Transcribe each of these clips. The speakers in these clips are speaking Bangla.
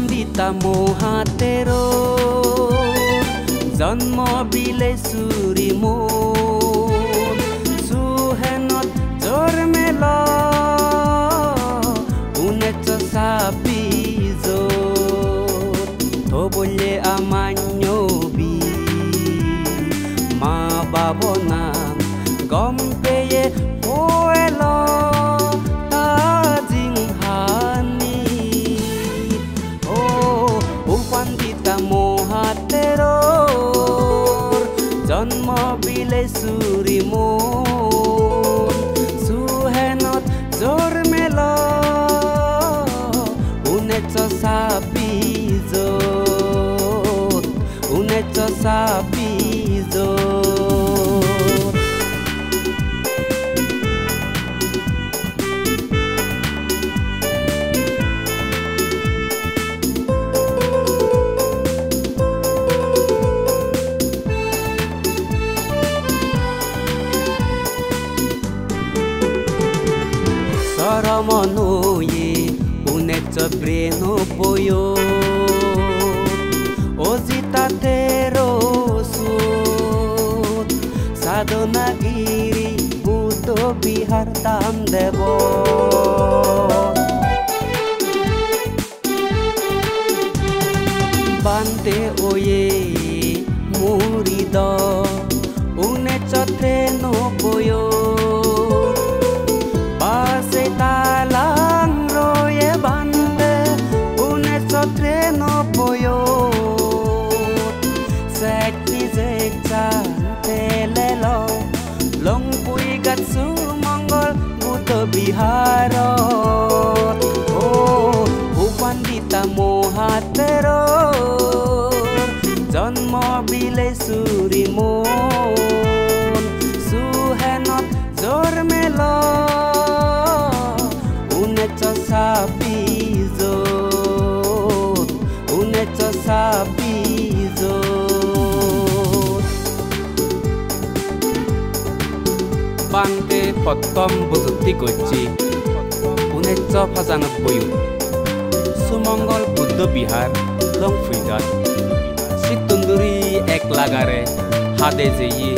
পাণ্ডিতা মহাতেৰ জন্ম বিলে চুৰি মোৰ লাগিলে চুৰি জোৰ মেল উনে চচা পিজ সরমনুয়ে উনেছ ব্রেনব্বয় অজিতাতের সাধনাগিরি বুদ্ধ বিহার দাম দেব বান্তে ওয়ে মুরিদ উনেছ বিহাৰ হণ্ডিত মোৰ হাত জন্ম বিলে চুৰি মোহেনত জৰ্ম চৌচাপী বাংকে প্রথম প্রযুক্তি করছি উনিশশো পঁচানব্বই সুমঙ্গল বুদ্ধ বিহার লংফুইগাত সিতুন্দুরি এক লাগারে হাদে যেয়ে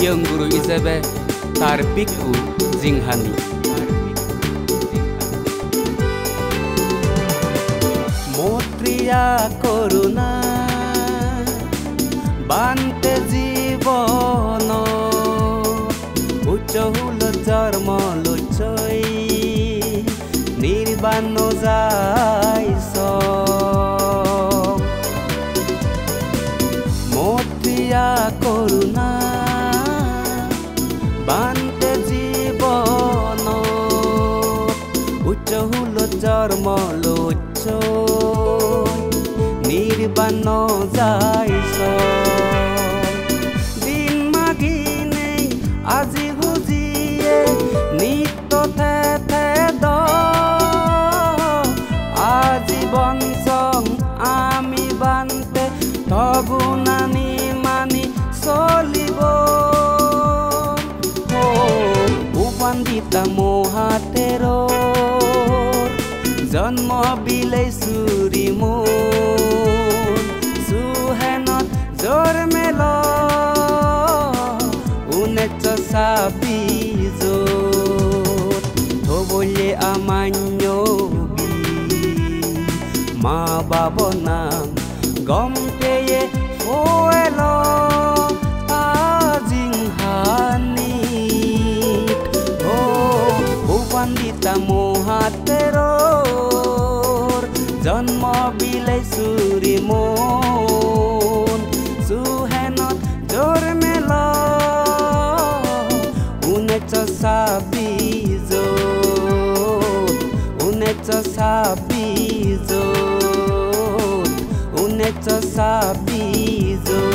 ইয়ংগুরু হিসেবে তার পিকু জিংহানি। মৈত্রিয়া করুণা বান্তে জন্ম লুচই নির্বাণ যাইছ মৈত্রিয়া করুণা বান্তে জীবন উচ্চ হুল জন্ম লুচ নির্বাণ যাইছ la moha teror Janmo bilei suri mon Suhenot zor melo Unetso sabizor Tobolle amanyo bi Ma babonam gomte জন্ম বিলে চুৰি মন মুহেনত জোৰ মেল। উনেছ চাবি যনেছ চাবি যনেছ চাবি যোন।